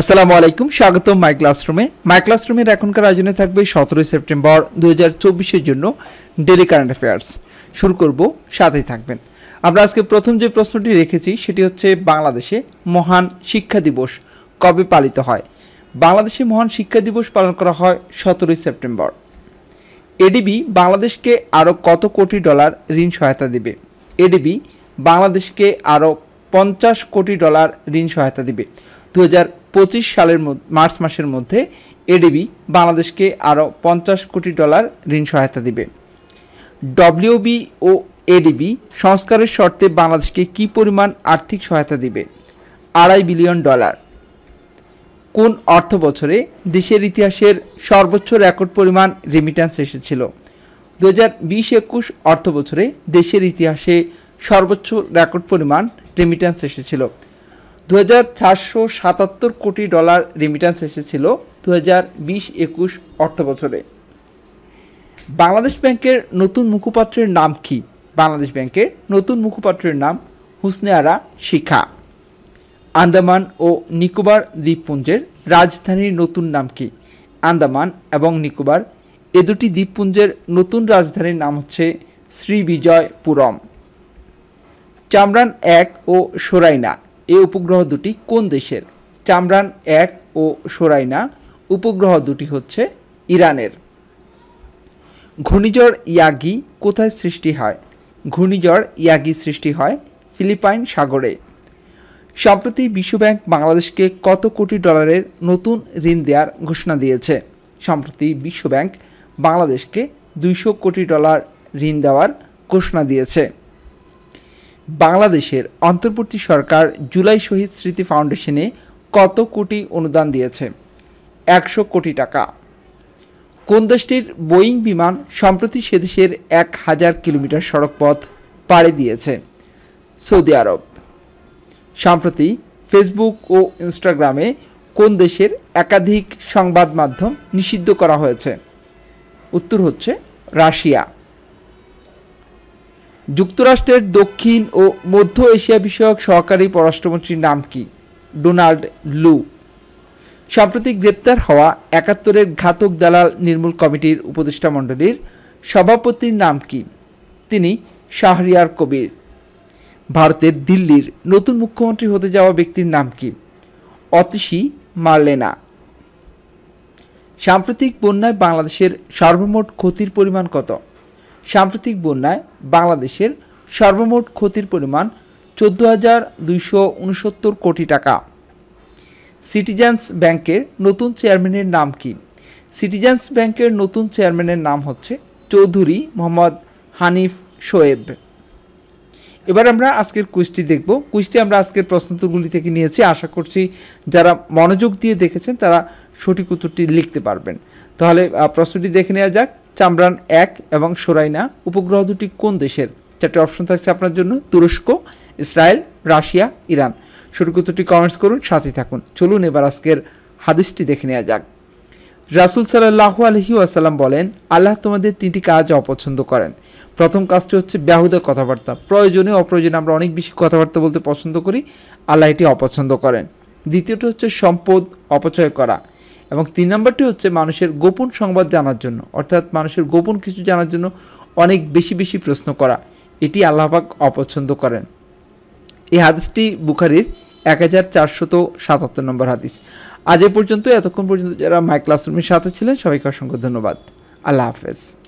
আসসালামু আলাইকুম, স্বাগতম মাই ক্লাসরুমে মাই ক্লাসরুমের এখনকার আয়োজনে থাকবে সতেরোই সেপ্টেম্বর দু হাজার চব্বিশের জন্য ডেলি কারেন্ট অ্যাফেয়ার্স শুরু করব, সাথেই থাকবেন। আমরা আজকে প্রথম যে প্রশ্নটি রেখেছি, সেটি হচ্ছে বাংলাদেশে মহান শিক্ষা দিবস কবে পালিত হয়? বাংলাদেশে মহান শিক্ষা দিবস পালন করা হয় সতেরোই সেপ্টেম্বর। এডিবি বাংলাদেশকে আরও কত কোটি ডলার ঋণ সহায়তা দেবে? এডিবি বাংলাদেশকে আরও পঞ্চাশ কোটি ডলার ঋণ সহায়তা দিবে। দু সালের মধ্য- মার্চ মাসের মধ্যে এডিবি বাংলাদেশকে আরও পঞ্চাশ কোটি ডলার ঋণ সহায়তা দিবে। ডব্লিউবি ও এডিবি সংস্কারের শর্তে বাংলাদেশকে কী পরিমাণ আর্থিক সহায়তা দিবে? আড়াই বিলিয়ন ডলার। কোন অর্থ বছরে দেশের ইতিহাসের সর্বোচ্চ রেকর্ড পরিমাণ রেমিট্যান্স এসেছিল? দু হাজার বিশ একুশ অর্থ বছরে দেশের ইতিহাসে সর্বোচ্চ রেকর্ড পরিমাণ রেমিট্যান্স এসেছিল। দু হাজার চারশো সাতাত্তর কোটি ডলার রেমিট্যান্স এসেছিল দু হাজার বিশ একুশ অর্থ বছরে বাংলাদেশ ব্যাংকের নতুন মুখপাত্রের নাম কি? বাংলাদেশ ব্যাংকের নতুন মুখপাত্রের নাম হুসনে আরা শিখা। আন্দামান ও নিকোবর দ্বীপপুঞ্জের রাজধানীর নতুন নাম কি? আন্দামান এবং নিকোবর, এ দুটি দ্বীপপুঞ্জের নতুন রাজধানীর নাম হচ্ছে শ্রীবিজয়পুরম। চামরান এক ও সোরাইনা এ উপগ্রহ দুটি কোন দেশের? চামরান এক ও সোরাইনা। উপগ্রহ দুটি হচ্ছে ইরানের। ঘূর্ণিঝড় ইয়াগি কোথায় সৃষ্টি হয়? ঘূর্ণিঝড় ইয়াগি সৃষ্টি হয় ফিলিপাইন সাগরে। সম্প্রতি বিশ্বব্যাংক বাংলাদেশকে কত কোটি ডলারের নতুন ঋণ দেওয়ার ঘোষণা দিয়েছে? সম্প্রতি বিশ্বব্যাংক বাংলাদেশকে দুইশো কোটি ডলার ঋণ দেওয়ার ঘোষণা দিয়েছে। বাংলাদেশের অন্তর্বর্তী সরকার জুলাই শহীদ স্মৃতি ফাউন্ডেশনে কত কোটি অনুদান দিয়েছে? একশো কোটি টাকা। কোন দেশটির বোয়িং বিমান সম্প্রতি সে দেশের এক হাজার কিলোমিটার সড়কপথ পাড়ি দিয়েছে? Saudi Arab. সম্প্রতি ফেসবুক ও ইনস্টাগ্রামে কোন দেশের একাধিক সংবাদ মাধ্যম নিষিদ্ধ করা হয়েছে? উত্তর হচ্ছে রাশিয়া। যুক্তরাষ্ট্রের দক্ষিণ ও মধ্য এশিয়া বিষয়ক সহকারী পররাষ্ট্রমন্ত্রীর নাম কি? ডোনাল্ড লু। সাম্প্রতিক গ্রেপ্তার হওয়া একাত্তরের ঘাতক দালাল নির্মূল কমিটির উপদেষ্টা মণ্ডলীর সভাপতির নাম কি? তিনি শাহরিয়ার কবির। ভারতের দিল্লির নতুন মুখ্যমন্ত্রী হতে যাওয়া ব্যক্তির নাম কি? অতিশি মার্লেনা সাম্প্রতিক বন্যায় বাংলাদেশের সর্বমোট ক্ষতির পরিমাণ কত? সাম্প্রতিক বন্যায় বাংলাদেশের সর্বমোট ক্ষতির পরিমাণ চোদ্দ হাজার দুইশো উনসত্তর কোটি টাকা। সিটিজেন্স ব্যাংকের নতুন চেয়ারম্যানের নাম কি? সিটিজেন্স ব্যাংকের নতুন চেয়ারম্যানের নাম হচ্ছে চৌধুরী মোহাম্মদ হানিফ শোয়েব এবার আমরা আজকের কুইজটি দেখব। কুইজটি আমরা আজকের প্রশ্নোত্তরগুলি থেকে নিয়েছি। আশা করছি যারা মনোযোগ দিয়ে দেখেছেন তারা সঠিক উত্তরটি লিখতে পারবেন। তাহলে প্রশ্নটি দেখে নেওয়া যাক। চামরান এক এবং সোরাইনা উপগ্রহ দুটি কোন দেশের? চারটি অপশন থাকছে আপনার জন্য। তুরস্ক, ইসরায়েল, রাশিয়া, ইরান। সঠিক উত্তরটি কমেন্টস করুন সাথে থাকুন। চলুন এবার আজকের হাদিসটি দেখে নেওয়া যাক। রাসুল সাল্লাহ আলহি আসাল্লাম বলেন, আল্লাহ তোমাদের তিনটি কাজ অপছন্দ করেন। প্রথম কাজটি হচ্ছে ব্যাহুদা কথাবার্তা। প্রয়োজনে অপ্রয়োজনে আমরা অনেক বেশি কথাবার্তা বলতে পছন্দ করি। আল্লাহ এটি অপছন্দ করেন। দ্বিতীয়টি হচ্ছে সম্পদ অপচয় করা। এবং তিন নম্বরটি হচ্ছে মানুষের গোপন সংবাদ জানার জন্য। অর্থাৎ মানুষের গোপন কিছু জানার জন্য অনেক বেশি বেশি প্রশ্ন করা। এটি আল্লাহবাক অপছন্দ করেন। এই হাদিসটি বুখারির এক হাজার চারশত সাতাত্তর নম্বর হাদিস। আজ এ পর্যন্ত এতক্ষণ পর্যন্ত যারা মাই ক্লাসরুমের সাথে ছিলেন, সবাইকে অসংখ্য ধন্যবাদ। আল্লাহ হাফেজ।